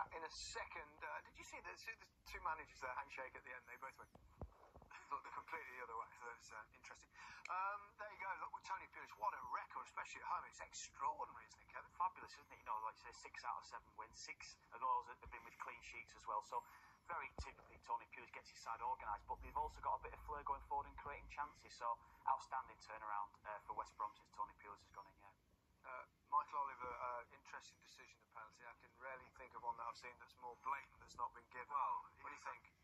that in a second. Uh, did you see the, see the two managers there handshake at the end? They both went looked completely the other way. So that's uh, interesting. Um, there you go. Look with Tony Pulis. What a record, especially at home. It's extraordinary, isn't it, Kevin? Fabulous, isn't it? You know, like say, six out of seven wins. Six of those have been with clean sheets as well. So very typically, Tony Pulis gets his side organised. But they've also got a bit of flair going forward and creating chances. So outstanding turnaround uh, for West Brom since Tony Pulis has gone in. Yeah. Uh, Michael Oliver, uh, interesting decision, the penalty. I can rarely think of one that I've seen that's more blatant that's not been given. Well, what do you think?